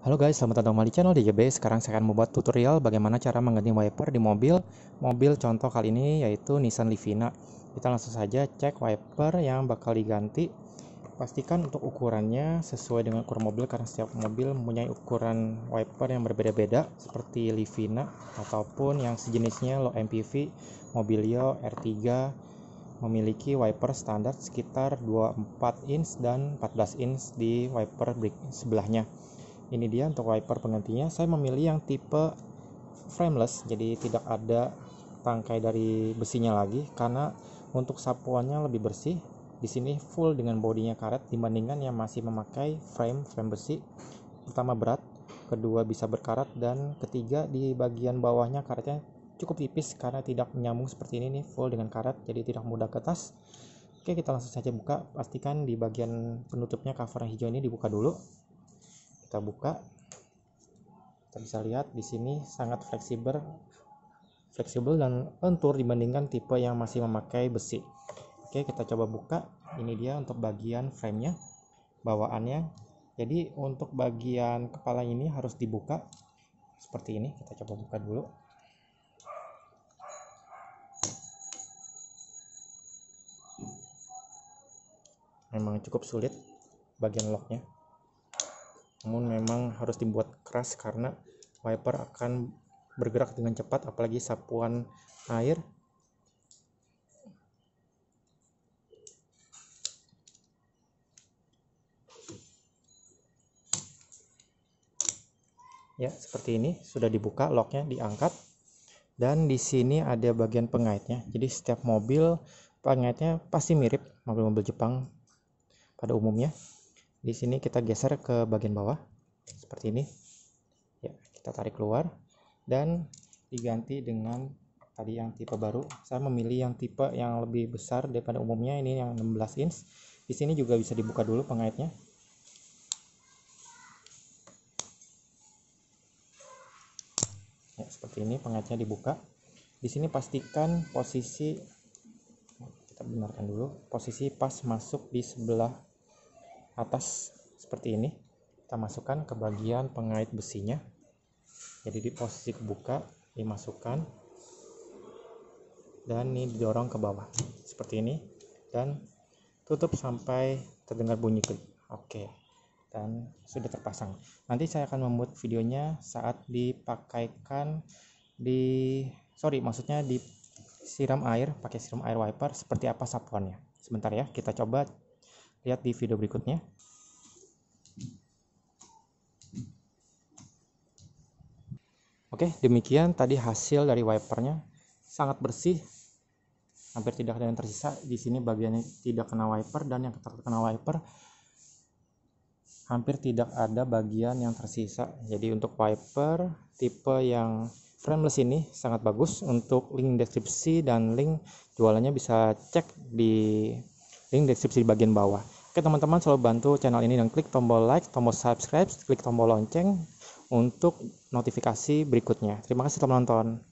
Halo guys, selamat datang kembali di channel DJB. Sekarang saya akan membuat tutorial bagaimana cara mengganti wiper di mobil. Mobil contoh kali ini yaitu Nissan Livina. Kita langsung saja cek wiper yang bakal diganti. Pastikan untuk ukurannya sesuai dengan ukuran mobil karena setiap mobil mempunyai ukuran wiper yang berbeda-beda seperti Livina ataupun yang sejenisnya low MPV, Mobilio, R3 memiliki wiper standar sekitar 24 inch dan 14 inch di wiper sebelahnya ini dia untuk wiper penggantinya saya memilih yang tipe frameless jadi tidak ada tangkai dari besinya lagi karena untuk sapuannya lebih bersih. Di sini full dengan bodinya karet dibandingkan yang masih memakai frame frame besi. Pertama berat kedua bisa berkarat dan ketiga di bagian bawahnya karetnya cukup tipis karena tidak menyambung seperti ini nih full dengan karet jadi tidak mudah ketas oke kita langsung saja buka. Pastikan di bagian penutupnya cover yang hijau ini dibuka dulu kita buka. Kita bisa lihat di sini sangat fleksibel fleksibel dan lentur dibandingkan tipe yang masih memakai besi. Oke kita coba buka. Ini dia untuk bagian framenya bawaannya. Jadi untuk bagian kepala ini harus dibuka seperti ini. Kita coba buka dulu. Memang cukup sulit bagian locknya namun memang harus dibuat keras karena wiper akan bergerak dengan cepat apalagi sapuan air. Ya seperti ini sudah dibuka locknya diangkat. Dan di sini ada bagian pengaitnya. Jadi setiap mobil pengaitnya pasti mirip mobil-mobil Jepang pada umumnya di sini kita geser ke bagian bawah seperti ini. Ya kita tarik keluar dan diganti dengan tadi yang tipe baru. Saya memilih yang tipe yang lebih besar daripada umumnya. Ini yang 16 inch. Di sini juga bisa dibuka dulu pengaitnya. Ya seperti ini pengaitnya dibuka. Di sini pastikan posisi kita benarkan dulu posisi pas masuk di sebelah atas seperti ini. Kita masukkan ke bagian pengait besinya. Jadi di posisi kebuka dimasukkan. Dan ini didorong ke bawah seperti ini. Dan tutup sampai terdengar bunyi ke oke. Dan sudah terpasang. Nanti saya akan membuat videonya saat dipakaikan di sorry maksudnya disiram air pakai siram air wiper seperti apa sapuannya. Sebentar ya kita coba lihat di video berikutnya. Oke demikian tadi hasil dari wipernya. Sangat bersih. Hampir tidak ada yang tersisa. Di sini bagiannya tidak kena wiper dan yang terkena wiper. Hampir tidak ada bagian yang tersisa. Jadi untuk wiper tipe yang frameless ini sangat bagus. Untuk link deskripsi dan link jualannya bisa cek di link deskripsi di bagian bawah. Oke teman-teman selalu bantu channel ini dan klik tombol like, tombol subscribe, klik tombol lonceng untuk notifikasi berikutnya. Terima kasih telah menonton.